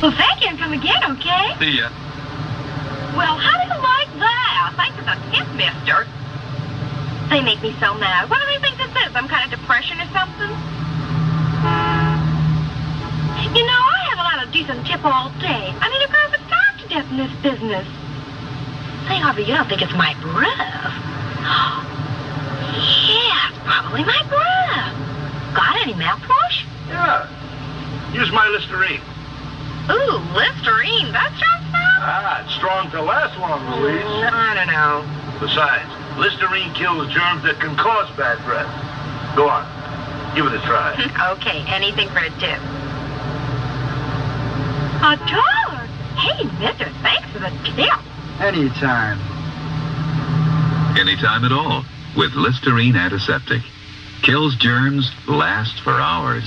Well, thank you and come again, okay? See ya. Well, how do you like that? Thanks for the tip, mister. They make me so mad. What do they think this is? Some kind of depression or something? You know, I have a lot of decent tip all day. I mean, a girl would starve to death in this business. Say, Harvey, you don't think it's my breath? yeah, it's probably my breath. Got any mouthwash? Yeah. Use my Listerine. Ooh, Listerine. That's strong stuff? Ah, it's strong to last long, Louise. Mm, I don't know. Besides, Listerine kills germs that can cause bad breath. Go on. Give it a try. okay, anything for a tip. A dollar? Hey, mister, thanks for the tip. Anytime. Anytime at all with Listerine Antiseptic. Kills germs, lasts for hours.